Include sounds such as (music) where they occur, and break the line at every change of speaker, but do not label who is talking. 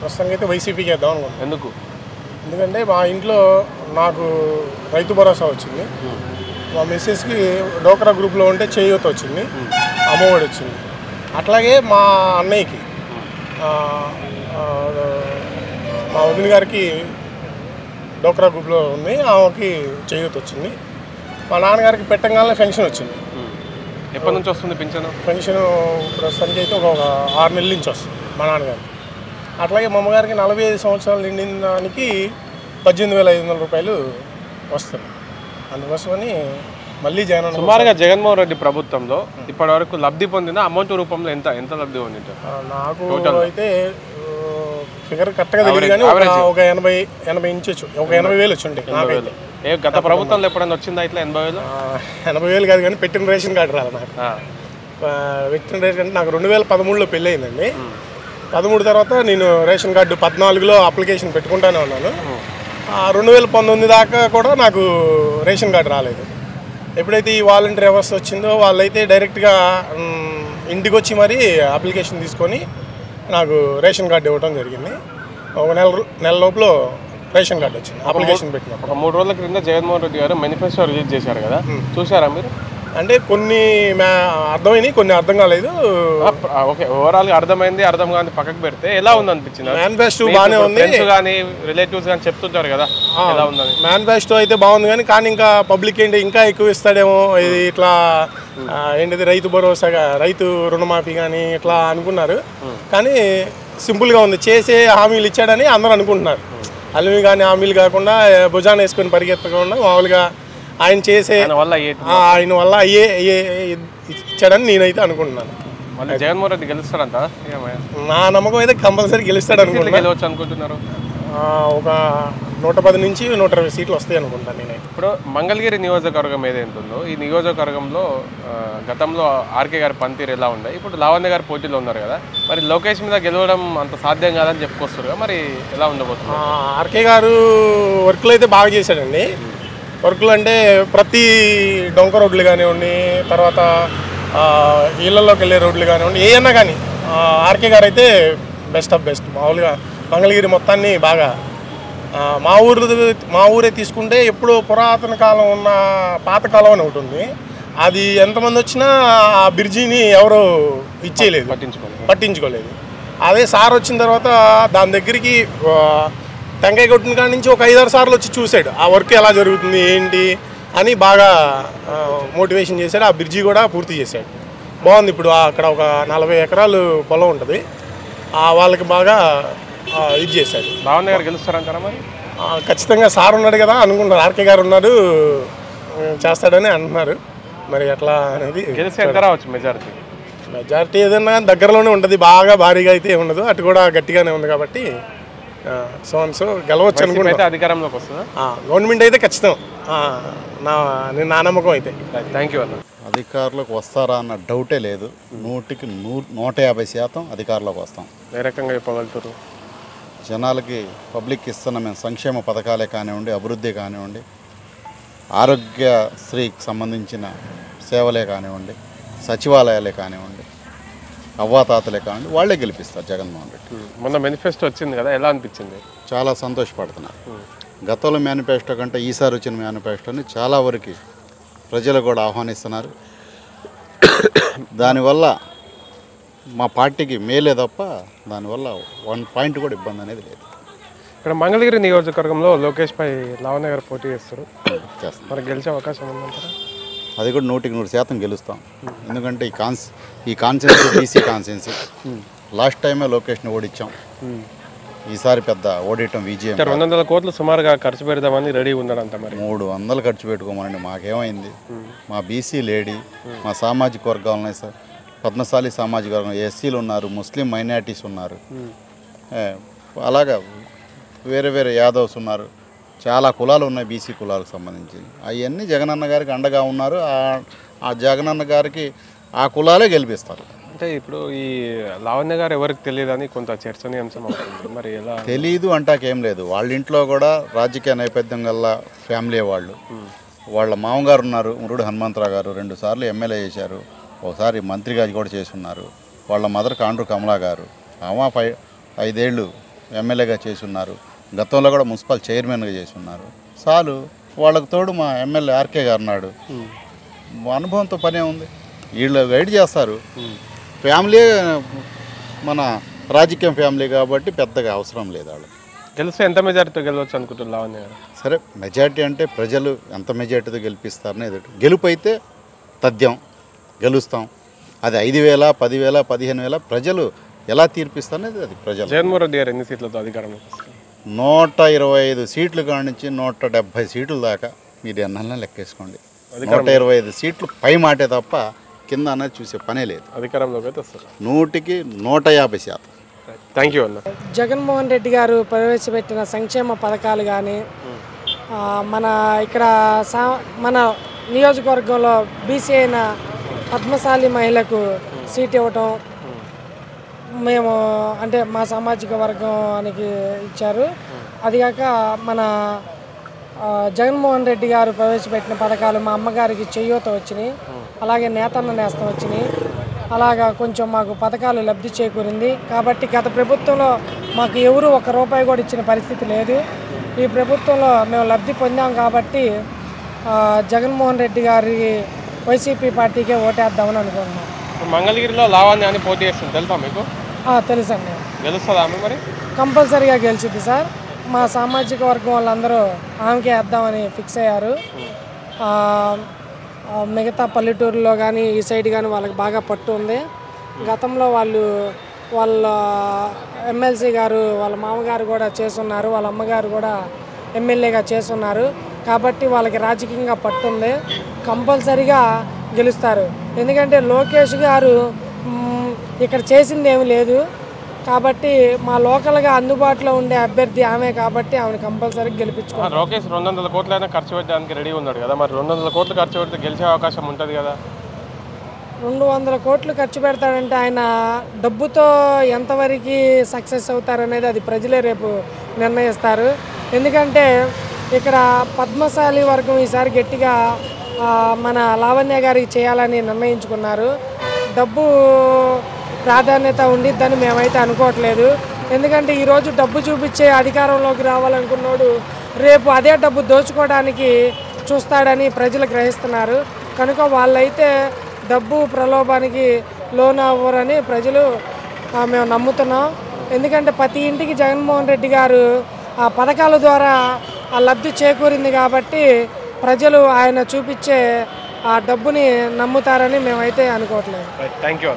ప్రస్తుతానికి అయితే వైసీపీకి వేద్దాం అనుకుంటున్నాను
ఎందుకు?
ఎందుకంటే మా ఇంట్లో నాకు రైతు భరోసా వచ్చింది. మా మిస్సెస్కి డోక్రా గ్రూప్లో ఉంటే చేయూత వచ్చింది. అమ్మఒడి వచ్చింది. అట్లాగే మా అన్నయ్యకి మా వదిన గారికి డోక్రా గ్రూప్లో ఉంది. ఆమెకి చేయూత వచ్చింది. మా నాన్నగారికి పెట్టంగానే పెన్షన్ వచ్చింది.
ఎప్పటి నుంచి వస్తుంది పింఛను
పెన్షన్ ప్రస్తుతానికి అయితే ఒక ఆరు నెలల నుంచి వస్తుంది మా నాన్నగారికి. అట్లాగే మా అమ్మగారికి నలభై ఐదు సంవత్సరాలు నిండిన దానికి పద్దెనిమిది వేల ఐదు వందల రూపాయలు వస్తుంది. అందుకోసమని మళ్ళీ జగన్
సుమారుగా జగన్మోహన్ రెడ్డి ప్రభుత్వంలో ఇప్పటి వరకు లబ్ధి పొందిన అమౌంట్ రూపంలో ఎంత ఎంత లబ్ధి
ఆ, నాకు అయితే ఫిగర్ కరెక్ట్గా తెలియదు కానీ ఒక ఎనభై ఎనభై ఇంచు వచ్చు. ఒక ఎనభై. వేలు వచ్చి ఉంటాయి నాకైతే.
ఏ గత ప్రభుత్వంలో ఎప్పుడైనా వచ్చిందా ఇట్లా ఎనభై వేలు?
ఎనభై వేలు కాదు కానీ పెట్టిన రేషన్ కార్డు రాదు నాకు. పెట్టిన రేషన్ నాకు రెండు వేల పదమూడులో పెళ్ళి అయిందండి పదమూడు తర్వాత నేను రేషన్ కార్డు పద్నాలుగులో అప్లికేషన్ పెట్టుకుంటానే ఉన్నాను. రెండు వేల పంతొమ్మిది దాకా కూడా నాకు రేషన్ కార్డు రాలేదు. ఎప్పుడైతే ఈ వాలంటీర్ వ్యవస్థ వచ్చిందో వాళ్ళైతే డైరెక్ట్గా ఇంటికి వచ్చి మరీ అప్లికేషన్ తీసుకొని నాకు రేషన్ కార్డు ఇవ్వడం జరిగింది. ఒక నెల నెల లోపల రేషన్ కార్డు వచ్చింది అప్లికేషన్ పెట్టినప్పుడు.
ఒక మూడు రోజుల క్రింద జగన్మోహన్ రెడ్డి గారు మేనిఫెస్టో రిలీజ్ చేశారు కదా. చూసారా మీరు?
అంటే కొన్ని మ్యా అర్థమైనాయి కొన్ని అర్థం కాలేదు.
ఓకే ఓవరాల్గా అర్థమైంది అర్థం కాని పక్కకు పెడితే ఎలా ఉంది అనిపించింది
మేనిఫెస్టో బాగానే ఉంది.
కానీ రిలేటివ్స్ కానీ చెప్తుంటారు కదా ఎలా ఉందని.
మేనిఫెస్టో అయితే బాగుంది కానీ కానీ ఇంకా పబ్లిక్ ఏంటి ఇంకా ఎక్కువ ఇస్తాడేమో ఇది ఇట్లా ఏంటిది రైతు భరోసాగా రైతు రుణమాఫీ కానీ ఇట్లా అనుకున్నారు. కానీ సింపుల్గా ఉంది చేసే హామీలు ఇచ్చాడని అందరూ అనుకుంటున్నారు. అలివి కానీ హామీలు కాకుండా ఏ, భుజాన వేసుకొని పరిగెత్తకుండా మామూలుగా ఆయన చేసే
వల్ల
ఆయన వల్ల అయ్యే ఇచ్చాడని నేనైతే అనుకుంటున్నాను.
జగన్మోహన్ రెడ్డి గెలుస్తాడంట?
నా నమ్మకం అయితే కంపల్సరీ గెలుస్తాడు అనుకుంటున్నాను
అనుకుంటున్నారు?
ఒక నూట పది నుంచి నూట ఇరవై సీట్లు వస్తాయి అనుకుంటాను నేనైతే.
ఇప్పుడు మంగళగిరి నియోజకవర్గం ఏదైతే ఉందో ఈ నియోజకవర్గంలో గతంలో ఆర్కే గారి పనితీరు ఎలా ఉండే? ఇప్పుడు లావణ్య గారు పోటీలో ఉన్నారు కదా మరి లోకేష్ మీద గెలవడం అంత సాధ్యం కాదని చెప్పుకొస్తారు మరి ఎలా ఉండబోతుంది?
ఆర్కే గారు వర్క్లు అయితే బాగా చేశాడండి. వర్క్లు అంటే ప్రతి డొంక రోడ్లు కానివ్వండి తర్వాత ఇళ్ళలోకి వెళ్ళే రోడ్లు కానివ్వండి ఏమన్నా కానీ ఆర్కే గారు అయితే బెస్ట్ ఆఫ్ బెస్ట్. మామూలుగా మంగళగిరి మొత్తాన్ని బాగా మా ఊరు మా ఊరే తీసుకుంటే ఎప్పుడో పురాతన కాలం ఉన్న పాత కాలం అని ఒకటి ఉంది. అది ఎంతమంది వచ్చినా ఆ బ్రిడ్జిని ఎవరు ఇచ్చేయలేదు.
పట్టించుకోండి
పట్టించుకోలేదు. అదే సార్ వచ్చిన తర్వాత దాని దగ్గరికి టెంకాయ కొట్టిన కాడి నుంచి ఒక ఐదారు సార్లు వచ్చి చూశాడు. ఆ వర్క్ ఎలా జరుగుతుంది ఏంటి అని బాగా మోటివేషన్ చేశాడు. ఆ బ్రిడ్జి కూడా పూర్తి చేశాడు. బాగుంది ఇప్పుడు అక్కడ ఒక నలభై ఎకరాలు పొలం ఉంటుంది. ఆ వాళ్ళకి బాగా ఇది చేశాడు.
లావణ్య గారు గెలుస్తారంటారా మరి?
ఖచ్చితంగా సార్ ఉన్నాడు కదా అనుకుంటున్నారు. ఆర్కే గారు ఉన్నారు చేస్తాడని అంటున్నారు. మరి ఎట్లా అనేది
మెజారిటీ?
మెజారిటీ ఏదైనా దగ్గరలోనే ఉంటుంది. బాగా భారీగా అయితే ఉండదు అటు కూడా గట్టిగానే ఉంది కాబట్టి సో అండ్ సో గెలవచ్చు అనుకుంటా.
అయితే అధికారంలోకి వస్తుందా?
గవర్నమెంట్ అయితే ఖచ్చితం. ఆ, నా నేను నా నమ్మకం అయితే.
థ్యాంక్ యూ అన్న.
అధికారులకు వస్తారా అన్న డౌటే లేదు. నూటికి నూ నూట యాభై శాతం అధికారులకు వస్తాం.
ఏ రకంగా చెప్పగలుగుతారు?
జనాలకి పబ్లిక్ ఇస్తున్న మేము సంక్షేమ పథకాలే కానివ్వండి అభివృద్ధి కానివ్వండి ఆరోగ్యశ్రీకి సంబంధించిన సేవలే కానివ్వండి సచివాలయాలే కానివ్వండి అవ్వాతాతలే కానివ్వండి వాళ్ళే గెలిపిస్తారు జగన్మోహన్ రెడ్డి.
మొన్న మేనిఫెస్టో వచ్చింది కదా ఎలా అనిపించింది?
చాలా సంతోషపడుతున్నారు. గతంలో మేనిఫెస్టో కంటే ఈసారి వచ్చిన మేనిఫెస్టోని చాలా వరకు ప్రజలు కూడా ఆహ్వానిస్తున్నారు. (coughs) దానివల్ల మా పార్టీకి మేలే తప్ప దానివల్ల వన్ పాయింట్ కూడా ఇబ్బంది అనేది లేదు.
ఇక్కడ మంగళగిరి నియోజకవర్గంలో లోకేష్ పై లావణ్య గారు పోటీ చేస్తారు.
చేస్తాం
మరి గెలిచే అవకాశం ఉందంటారా?
అది కూడా నూటికి నూరు శాతం గెలుస్తాం. ఎందుకంటే ఈ కాన్స్ ఈ కాన్సెన్సీ బీసీ కాన్సెన్సీ. లాస్ట్ టైమే లొకేషన్ ఓడిచ్చాం. ఈసారి పెద్ద ఓడియటం విజయం
రెండు వందల కోట్లు సుమారుగా ఖర్చు పెడదామని రెడీ ఉన్నాడంట మరి.
మూడు వందలు ఖర్చు పెట్టుకోమనండి మాకేమైంది? మా బీసీ లేడీ మా సామాజిక వర్గాలు ఉన్నాయి సార్. పద్మశాలి సామాజిక వర్గం ఎస్సీలు ఉన్నారు ముస్లిం మైనారిటీస్ ఉన్నారు. అలాగా వేరే వేరే యాదవ్స్ ఉన్నారు. చాలా కులాలు ఉన్నాయి బీసీ కులాలకు సంబంధించి. అవన్నీ జగనన్న గారికి అండగా ఉన్నారు. ఆ- జగనన్న గారికి ఆ కులాలే గెలిపిస్తారు.
అంటే ఇప్పుడు ఈ లావణ్య గారు ఎవరికి తెలియదని కొంత చర్చనీయాంశం అవుతుంది. మరి ఎలా?
తెలీదు అంటాకేం లేదు. వాళ్ళ ఇంట్లో కూడా రాజకీయ నేపథ్యం గల ఫ్యామిలీ వాళ్ళు. వాళ్ళ మామగారు ఉన్నారు. మురుడు హనుమంతరావు గారు రెండు సార్లు ఎమ్మెల్యే చేశారు. ఒకసారి మంత్రిగా కూడా చేసి ఉన్నారు వాళ్ళ మదర్ కాండ్రు కమలా గారు. ఆమె ఫై ఐదేళ్ళు ఎమ్మెల్యేగా చేసి ఉన్నారు గతంలో కూడా మున్సిపల్ చైర్మన్గా చేసి ఉన్నారు చాలు వాళ్ళకు తోడు మా ఎమ్మెల్యే ఆర్కే గారు ఉన్నాడు. మా అనుభవంతో పనే ఉంది. వీళ్ళు గైడ్ చేస్తారు. ఫ్యామిలీ మన రాజకీయ ఫ్యామిలీ కాబట్టి పెద్దగా అవసరం లేదు వాళ్ళు
గెలిస్తే ఎంత మెజారిటీతో గెలవచ్చు గారు?
సరే మెజారిటీ అంటే ప్రజలు ఎంత మెజారిటీతో గెలిపిస్తారని ఎదుటి గెలుపు అయితే తథ్యం. గెలుస్తాం. అది ఐదు వేల పదివేల పదిహేను వేల ప్రజలు ఎలా తీర్పిస్తారనేది అది ప్రజలు.
జగన్మోహన్ రెడ్డి గారు ఎన్ని సీట్లతో అధికారంలోకి వస్తారు?
నూట ఇరవై ఐదు సీట్లు కాడి నుంచి నూట డెబ్భై సీట్ల దాకా మీరు ఎన్నెల్లా లెక్కేసుకోండి. నూట ఇరవై ఐదు సీట్లు పై మాటే తప్ప కింద అనేది చూసే పనే లేదు.
అధికారంలోకి అయితే వస్తారు.
నూటికి నూట యాభై శాతం.
థ్యాంక్ యూ అన్న.
జగన్మోహన్ రెడ్డి గారు ప్రవేశపెట్టిన సంక్షేమ పథకాలు కానీ మన ఇక్కడ సా మన నియోజకవర్గంలో బీసీ అయిన పద్మశాలి మహిళకు సీట్ ఇవ్వటం మేము అంటే మా సామాజిక వర్గానికి ఇచ్చారు. అదిగాక మన జగన్మోహన్ రెడ్డి గారు ప్రవేశపెట్టిన పథకాలు మా అమ్మగారికి చెయ్యూత వచ్చినాయి. అలాగే నేతన్న నేస్తం వచ్చినాయి. అలాగా కొంచెం మాకు పథకాలు లబ్ధి చేకూరింది. కాబట్టి గత ప్రభుత్వంలో మాకు ఎవరు ఒక రూపాయి కూడా ఇచ్చిన పరిస్థితి లేదు. ఈ ప్రభుత్వంలో మేము లబ్ధి పొందాం కాబట్టి జగన్మోహన్ రెడ్డి గారి వైసీపీ పార్టీకే ఓటేద్దామని అనుకుంటున్నాం.
మంగళగిరిలో లావణ్య పోటీ చేస్తుంది తెలుసా మీకు?
తెలుసండి.
గెలుస్తుందా ఆమె మరి?
కంపల్సరీగా గెలిచింది సార్. మా సామాజిక వర్గం వాళ్ళందరూ ఆమెకే వేద్దామని ఫిక్స్ అయ్యారు. మిగతా పల్లెటూరులో కానీ ఈ సైడ్ కానీ వాళ్ళకి బాగా పట్టు ఉంది. గతంలో వాళ్ళు వాళ్ళ ఎమ్మెల్సీ గారు వాళ్ళ మామగారు కూడా చేసున్నారు. వాళ్ళ అమ్మగారు కూడా ఎమ్మెల్యేగా చేస్తున్నారు కాబట్టి వాళ్ళకి రాజకీయంగా పట్టుంది కంపల్సరీగా గెలుస్తారు. ఎందుకంటే లోకేష్ గారు ఇక్కడ చేసింది ఏమీ లేదు. కాబట్టి మా లోకల్గా అందుబాటులో ఉండే అభ్యర్థి ఆమె కాబట్టి ఆమెను కంపల్సరీ గెలిపించుకో
ఆ, లోకేష్ రెండు వందల కోట్లైనా ఖర్చు పెట్టడానికి రెడీ ఉన్నాడు కదా. మరి రెండు వందల కోట్లు ఖర్చు పెడితే గెలిచే అవకాశం ఉంటుంది కదా.
రెండు వందల కోట్లు ఖర్చు పెడతాడంటే ఆయన డబ్బుతో ఎంతవరకు సక్సెస్ అవుతారనేది అది ప్రజలే రేపు నిర్ణయిస్తారు. ఎందుకంటే ఇక్కడ పద్మశాలి వర్గం ఈసారి గట్టిగా మన లావణ్య గారికి చేయాలని నిర్ణయించుకున్నారు. డబ్బు ప్రాధాన్యత ఉండిద్దని మేమైతే అనుకోవట్లేదు. ఎందుకంటే ఈరోజు డబ్బు చూపించే అధికారంలోకి రావాలనుకున్నోడు రేపు అదే డబ్బు దోచుకోవడానికి చూస్తాడని ప్రజలు గ్రహిస్తున్నారు. కనుక వాళ్ళైతే డబ్బు ప్రలోభానికి లోన్ అవ్వరని ప్రజలు మేము నమ్ముతున్నాం. ఎందుకంటే ప్రతి ఇంటికి జగన్మోహన్ రెడ్డి గారు ఆ పథకాల ద్వారా ఆ లబ్ధి చేకూరింది కాబట్టి ప్రజలు ఆయన చూపించే ఆ డబ్బుని నమ్ముతారని మేమైతే అనుకోవట్లేదు.
Thank you